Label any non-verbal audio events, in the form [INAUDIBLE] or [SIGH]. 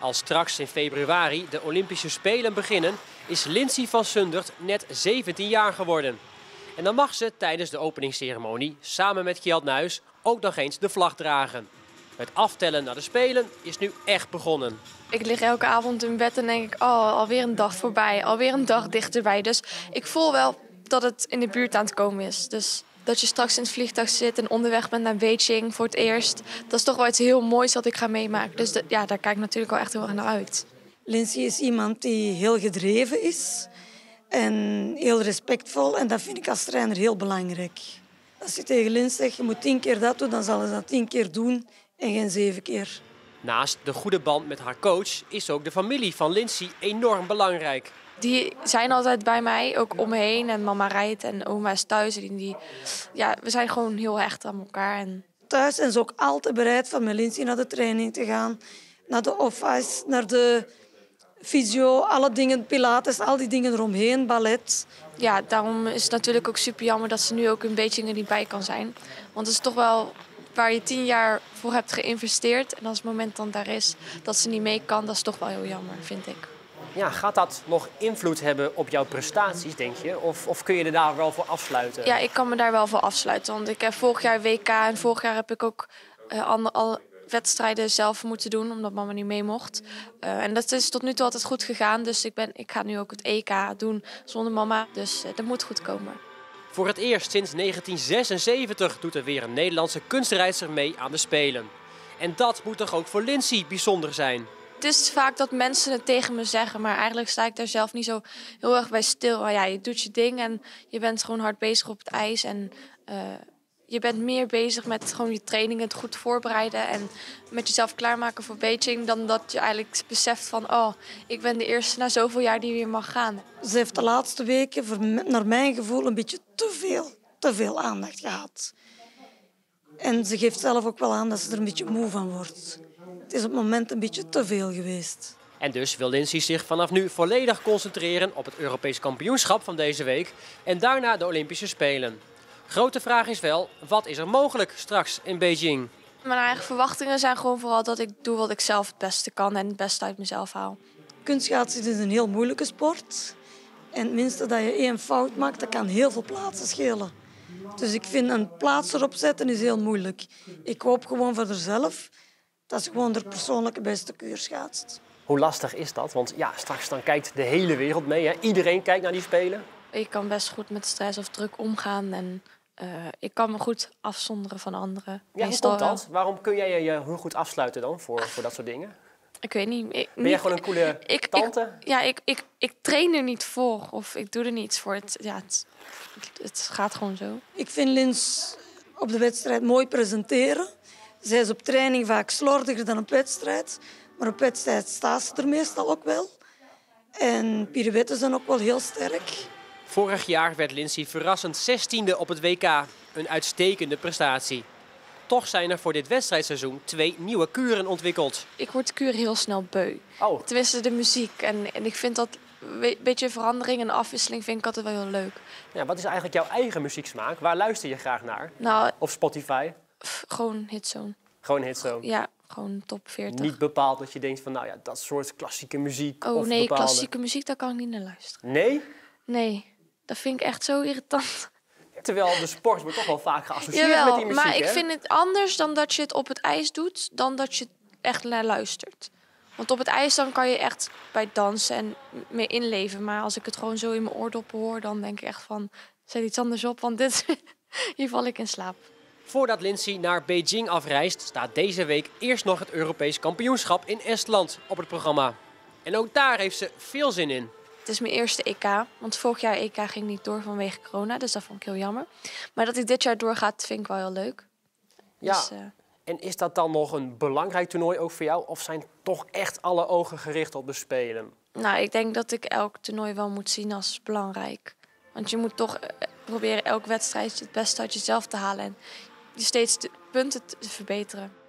Als straks in februari de Olympische Spelen beginnen, is Lindsay van Sundert net 17 jaar geworden. En dan mag ze tijdens de openingsceremonie samen met Kjeld Nuis ook nog eens de vlag dragen. Het aftellen naar de Spelen is nu echt begonnen. Ik lig elke avond in bed en denk ik, oh, alweer een dag voorbij, alweer een dag dichterbij. Dus ik voel wel dat het in de buurt aan het komen is. Dus dat je straks in het vliegtuig zit en onderweg bent naar Beijing voor het eerst. Dat is toch wel iets heel moois wat ik ga meemaken. Dus ja, daar kijk ik natuurlijk wel echt heel erg naar uit. Lindsay is iemand die heel gedreven is en heel respectvol. En dat vind ik als trainer heel belangrijk. Als je tegen Lindsay zegt, je moet tien keer dat doen, dan zal ze dat tien keer doen en geen zeven keer. Naast de goede band met haar coach is ook de familie van Lindsay enorm belangrijk. Die zijn altijd bij mij, ook om me heen. En mama rijdt en oma is thuis. En die, ja, we zijn gewoon heel hecht aan elkaar. En Thuis zijn ze ook altijd bereid van met Lindsay naar de training te gaan. Naar de office, naar de fysio, alle dingen, pilates, al die dingen eromheen, ballet. ja, daarom is het natuurlijk ook super jammer dat ze nu ook een beetje er niet bij kan zijn. Want het is toch wel waar je tien jaar voor hebt geïnvesteerd. En als het moment dan daar is dat ze niet mee kan, dat is toch wel heel jammer, vind ik. Ja, gaat dat nog invloed hebben op jouw prestaties, denk je? Of, of kun je er daar wel voor afsluiten? Ja, ik kan me daar wel voor afsluiten. Want ik heb vorig jaar WK en vorig jaar heb ik ook ander- al wedstrijden zelf moeten doen, omdat mama niet mee mocht. Eh, en dat is tot nu toe altijd goed gegaan. Dus ik, ben, ik ga nu ook het EK doen zonder mama. Dus eh, dat moet goed komen. Voor het eerst sinds 1976 doet er weer een Nederlandse kunstrijdster mee aan de Spelen. En dat moet toch ook voor Lindsay bijzonder zijn? Het is vaak dat mensen het tegen me zeggen, maar eigenlijk sta ik daar zelf niet zo heel erg bij stil. Maar ja, je doet je ding en je bent gewoon hard bezig op het ijs. En eh, je bent meer bezig met gewoon je trainingen het goed voorbereiden en met jezelf klaarmaken voor Beijing. Dan dat je eigenlijk beseft van, oh, ik ben de eerste na zoveel jaar die weer mag gaan. Ze heeft de laatste weken, naar mijn gevoel, een beetje te veel, te veel aandacht gehad. En ze geeft zelf ook wel aan dat ze er een beetje moe van wordt. Het is op het moment een beetje te veel geweest. En dus wil Lindsay zich vanaf nu volledig concentreren op het Europees kampioenschap van deze week en daarna de Olympische Spelen. Grote vraag is wel, wat is er mogelijk straks in Beijing? Mijn eigen verwachtingen zijn gewoon vooral dat ik doe wat ik zelf het beste kan en het beste uit mezelf haal. Kunstschaatsen is een heel moeilijke sport. En het minste dat je één fout maakt, dat kan heel veel plaatsen schelen. Dus ik vind een plaats erop zetten is heel moeilijk. Ik hoop gewoon voor haarzelf dat ze gewoon haar persoonlijke beste kuur schaatst. Hoe lastig is dat? Want ja, straks dan kijkt de hele wereld mee. Hè? Iedereen kijkt naar die Spelen. Ik kan best goed met stress of druk omgaan en eh, ik kan me goed afzonderen van anderen. Ja, hoe komt dat? Waarom kun jij je, je heel goed afsluiten dan voor, voor dat soort dingen? Ik weet niet. Ik, Ben jij niet- gewoon een coole ik, tante? Ik, ja, ik, ik, ik train er niet voor of ik doe er niets voor. Het, ja, het, het gaat gewoon zo. Ik vind Lins op de wedstrijd mooi presenteren. Zij is op training vaak slordiger dan op wedstrijd. Maar op wedstrijd staat ze er meestal ook wel. En pirouetten zijn ook wel heel sterk. Vorig jaar werd Lindsay verrassend 16e op het WK. Een uitstekende prestatie. Toch zijn er voor dit wedstrijdseizoen twee nieuwe kuren ontwikkeld. Ik word de kuur heel snel beu. Oh, Tenminste, de muziek. En, en ik vind dat een beetje verandering en afwisseling vind ik altijd wel heel leuk. ja, wat is eigenlijk jouw eigen muzieksmaak? Waar luister je graag naar? Nou, Of Spotify? pff, gewoon hitzone. Gewoon hitzone. Ja, gewoon top 40. Niet bepaald dat je denkt van, nou ja, dat soort klassieke muziek. oh of nee, bepaalde... klassieke muziek, daar kan ik niet naar luisteren. Nee? Nee, dat vind ik echt zo irritant. [LAUGHS] Terwijl de sport wordt toch wel vaak geassocieerd met Jawel, die muziek, maar ik hè? vind het anders dan dat je het op het ijs doet, dan dat je echt naar luistert. Want op het ijs dan kan je echt bij dansen en meer inleven. Maar als ik het gewoon zo in mijn oordoppen hoor, dan denk ik echt van... Zet iets anders op, want dit, [LAUGHS] hier val ik in slaap. Voordat Lindsay naar Beijing afreist, staat deze week eerst nog het Europees kampioenschap in Estland op het programma. En ook daar heeft ze veel zin in. Is mijn eerste EK, want vorig jaar EK ging niet door vanwege corona. Dus dat vond ik heel jammer. Maar dat hij dit jaar doorgaat, vind ik wel heel leuk. Ja, Dus, eh, en is dat dan nog een belangrijk toernooi ook voor jou? Of zijn toch echt alle ogen gericht op de Spelen? Nou, ik denk dat ik elk toernooi wel moet zien als belangrijk. Want je moet toch eh, proberen elke wedstrijd het beste uit jezelf te halen. En je steeds de punten te verbeteren.